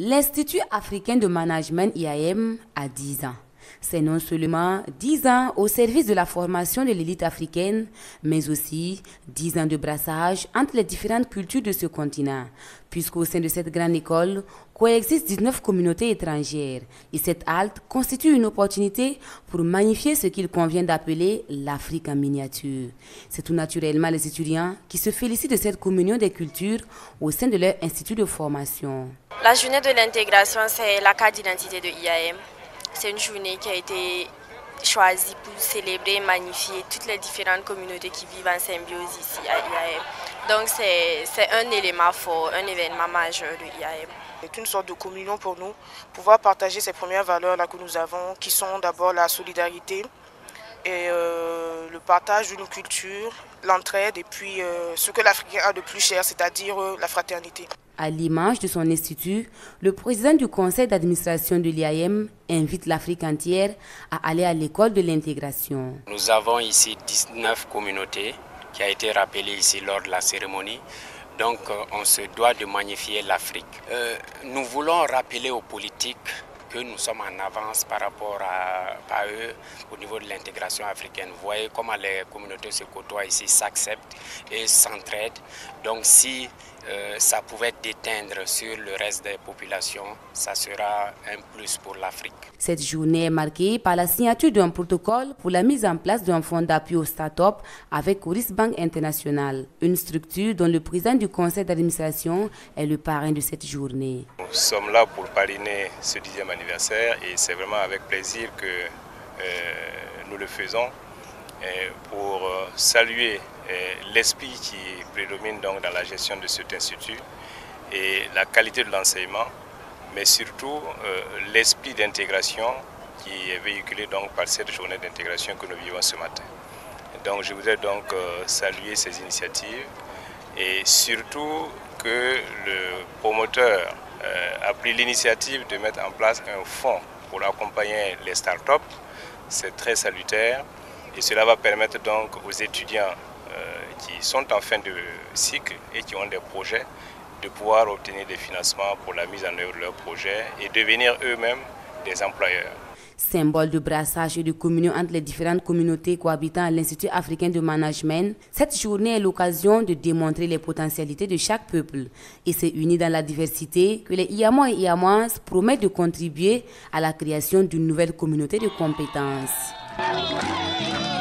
L'Institut africain de management IAM a 10 ans. C'est non seulement 10 ans au service de la formation de l'élite africaine, mais aussi 10 ans de brassage entre les différentes cultures de ce continent, puisqu'au sein de cette grande école coexistent 19 communautés étrangères. Et cette halte constitue une opportunité pour magnifier ce qu'il convient d'appeler l'Afrique en miniature. C'est tout naturellement les étudiants qui se félicitent de cette communion des cultures au sein de leur institut de formation. La journée de l'intégration, c'est la carte d'identité de IAM. C'est une journée qui a été choisie pour célébrer et magnifier toutes les différentes communautés qui vivent en symbiose ici à IAM. Donc c'est un élément fort, un événement majeur de IAM. C'est une sorte de communion pour nous, pouvoir partager ces premières valeurs-là que nous avons, qui sont d'abord la solidarité et euh, le partage d'une culture, l'entraide et puis euh, ce que l'Africain a de plus cher, c'est-à-dire euh, la fraternité. À l'image de son institut, le président du conseil d'administration de l'IAM invite l'Afrique entière à aller à l'école de l'intégration. Nous avons ici 19 communautés qui a été rappelées ici lors de la cérémonie. Donc euh, on se doit de magnifier l'Afrique. Euh, nous voulons rappeler aux politiques que nous sommes en avance par rapport à, eux au niveau de l'intégration africaine. Vous voyez comment les communautés se côtoient ici, s'acceptent et s'entraident. Donc si euh, ça pouvait déteindre sur le reste des populations, ça sera un plus pour l'Afrique. Cette journée est marquée par la signature d'un protocole pour la mise en place d'un fonds d'appui au start-up avec Coris Bank International, une structure dont le président du conseil d'administration est le parrain de cette journée. Nous sommes là pour parrainer ce dixième anniversaire et c'est vraiment avec plaisir que euh, nous le faisons pour euh, saluer l'esprit qui prédomine donc dans la gestion de cet institut et la qualité de l'enseignement, mais surtout euh, l'esprit d'intégration qui est véhiculé donc par cette journée d'intégration que nous vivons ce matin. Donc je voudrais donc euh, saluer ces initiatives et surtout que le promoteur a pris l'initiative de mettre en place un fonds pour accompagner les startups. C'est très salutaire cela va permettre donc aux étudiants euh, qui sont en fin de cycle et qui ont des projets de pouvoir obtenir des financements pour la mise en œuvre de leurs projets et devenir eux-mêmes des employeurs. Symbole de brassage et de communion entre les différentes communautés cohabitant à l'Institut africain de management, cette journée est l'occasion de démontrer les potentialités de chaque peuple. Et c'est uni dans la diversité que les Iyamois et Iyamoises promettent de contribuer à la création d'une nouvelle communauté de compétences. Música